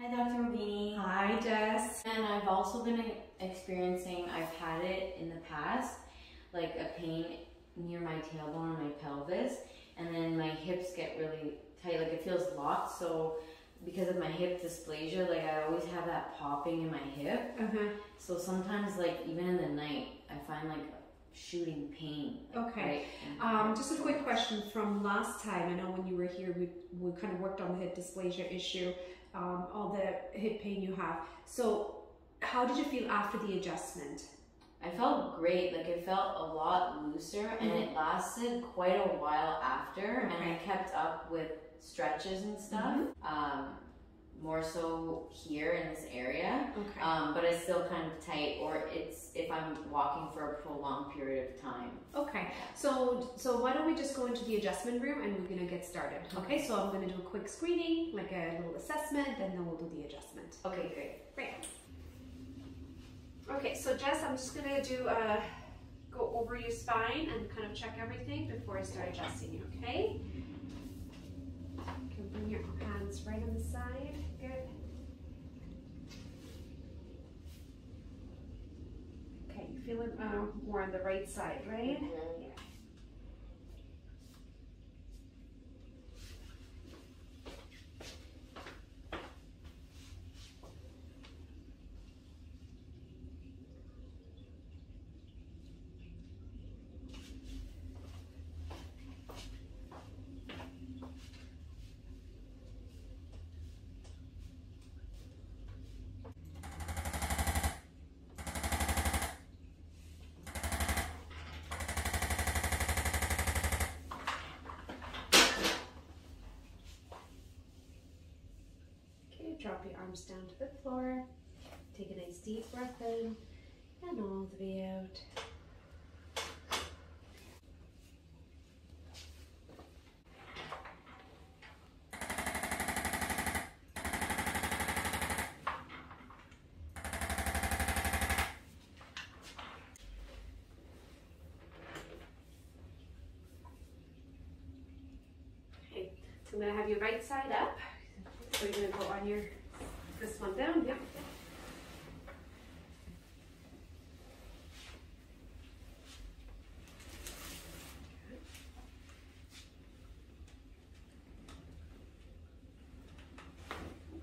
Hi, Dr. Rogini. Hi, Jess. And I've also been experiencing, I've had it in the past, like a pain near my tailbone and my pelvis, and then my hips get really tight, like it feels locked. So because of my hip dysplasia, like I always have that popping in my hip. Uh-huh. So sometimes, like even in the night, I find like shooting pain. Like, Okay. right Um, just a quick question from last time. I know when you were here, we, we kind of worked on the hip dysplasia issue, um, all the hip pain you have. So, how did you feel after the adjustment? I felt great. Like it felt a lot looser, and it lasted quite a while after. And I Mm-hmm. Kept up with stretches and stuff. Mm-hmm. Um, more so here in this area, Okay. um, but it's still kind of tight. Or it's if I'm walking for a prolonged period of time. Okay, so so why don't we just go into the adjustment room and we're gonna get started. Okay, so I'm gonna do a quick screening, like a little assessment, and then we'll do the adjustment. Okay, great. Great. Okay, so Jess, I'm just gonna do a go over your spine and kind of check everything before I start adjusting you. Okay. You can bring your hands right on the side. Good. Okay, you feel it uh, more on the right side, right? Yeah. Okay, drop your arms down to the floor. Take a nice deep breath in and all the way out. I'm gonna have your right side up. So you're gonna go on your this one down, yeah.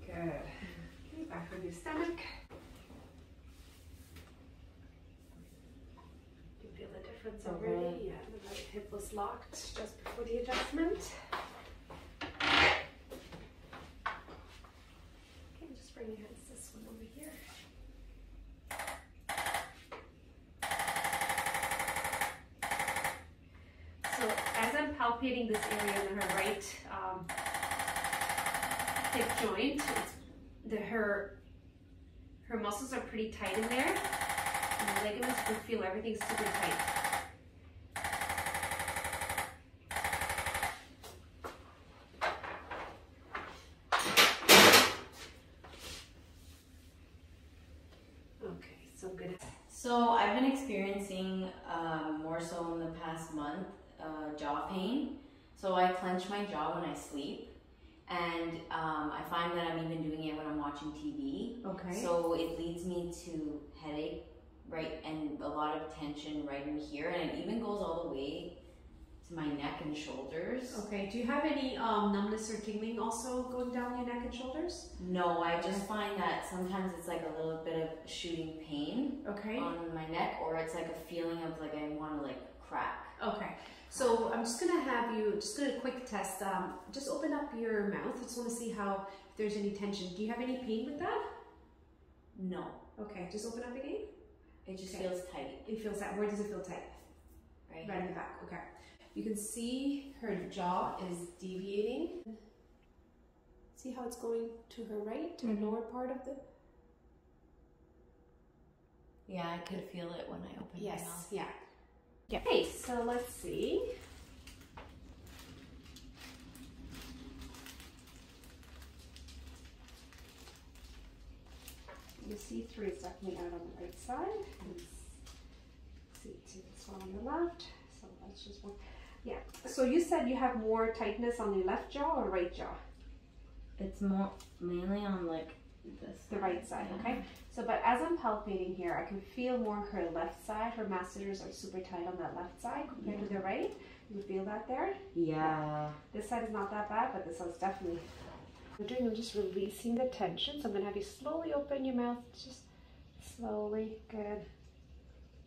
Good. Okay, back on your stomach. You feel the difference already? Uh-huh. Yeah, the right hip was locked just before the adjustment. Your hands this one over here. So as I'm palpating this area in her right um, hip joint, the her her muscles are pretty tight in there, and the ligaments will feel everything's super tight. Okay, so I'm So I've been experiencing um, more so in the past month uh, jaw pain. So I clench my jaw when I sleep, and um, I find that I'm even doing it when I'm watching TV. okay. So it leads me to headache, right, and a lot of tension right in here, and it even goes all the way to my neck and shoulders. Okay, do you have any um, numbness or tingling also going down your neck and shoulders? No, I just find that sometimes it's like a little bit of shooting pain Okay. on my neck, or it's like a feeling of like I want to like crack. Okay, so I'm just gonna have you, just gonna quick test, um, just open up your mouth. I just wanna see how, if there's any tension. Do you have any pain with that? No, Okay, just open up again. it just Okay. feels tight, It feels that, where does it feel tight? right? Right in the back, okay. You can see her jaw is deviating. See how it's going to her right, to the mm-hmm. lower part of the? Yeah, I could feel it when I opened my Yes, mouth. yeah. Okay, so let's see. You see three is definitely out on the right side. And see two well on the left. So that's just one. Yeah. So you said you have more tightness on your left jaw or right jaw? It's more mainly on like This The right side, yeah. okay? So, but as I'm palpating here, I can feel more her left side. Her masseters are super tight on that left side compared to the right. You feel that there? Yeah. This side is not that bad, but this one's definitely. I'm doing, I'm just releasing the tension. So I'm gonna have you slowly open your mouth, just slowly, good.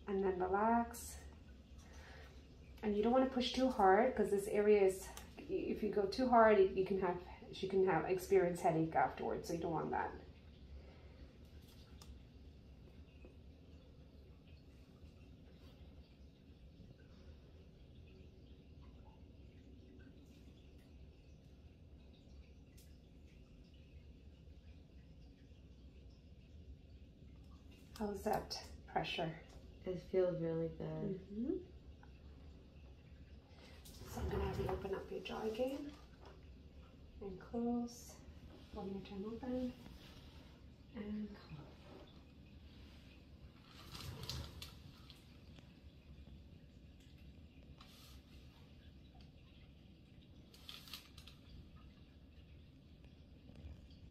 And then relax. And you don't want to push too hard because this area is, if you go too hard, you can have, you can have experience headache afterwards. So you don't want that. How's that pressure? It feels really good. Mm-hmm. So Gonna have you open up your jaw again and close. One more time open and close.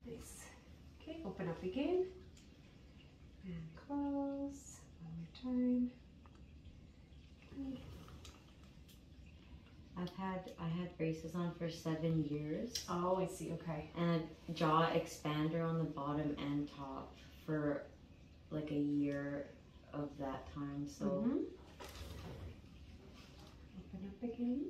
Nice. Okay, open up again and close. One more time. Okay. I've had I had braces on for seven years Oh, I see. Okay. and a jaw expander on the bottom and top for like a year of that time. So Mhm. Open up again.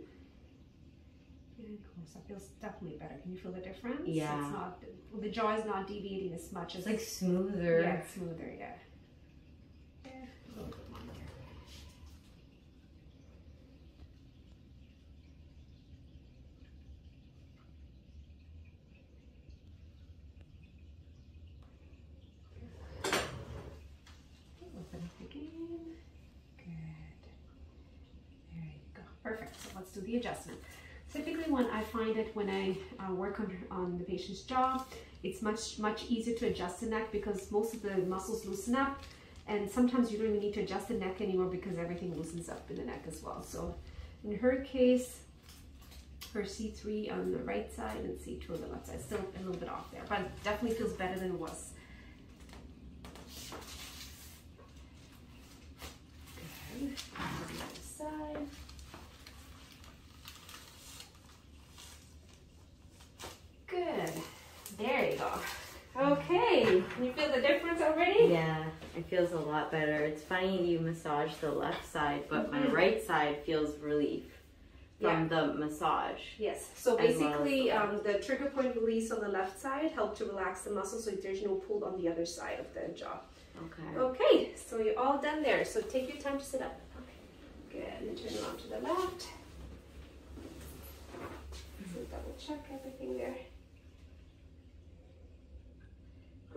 And close. That feels definitely better. Can you feel the difference? Yeah. It's not the jaw is not deviating as much as it's like smoother. yeah, smoother. Yeah. A little bit more there. Open up again. Good. There you go. Perfect. So let's do the adjustment. Typically, when I find it when I uh, work on, on the patient's jaw, it's much much easier to adjust the neck because most of the muscles loosen up, and sometimes you don't even need to adjust the neck anymore because everything loosens up in the neck as well. So, in her case, her C3 on the right side and C2 on the left side, still a little bit off there, but definitely feels better than it was. Good. On the other side. Good. There you go. Okay. Can you feel the difference already? Yeah, it feels a lot better. It's funny you massage the left side, but my Mhm. right side feels relief from the massage. Yes. So As well basically, the um, the trigger point release on the left side helped to relax the muscle so there's no pull on the other side of the jaw. Okay. Okay, so you're all done there. So take your time to sit up. Okay. Good. And turn around to the left. So double check everything there.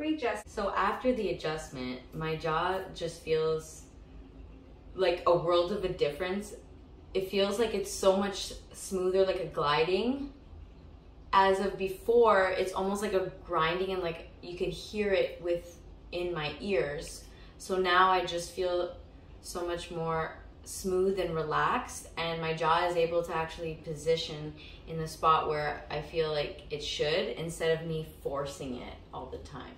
Great, Jess. So after the adjustment, my jaw just feels like a world of a difference. It feels like it's so much smoother, like a gliding. As of before, it's almost like a grinding and like you can hear it within my ears. So now I just feel so much more smooth and relaxed and my jaw is able to actually position in the spot where I feel like it should instead of me forcing it all the time.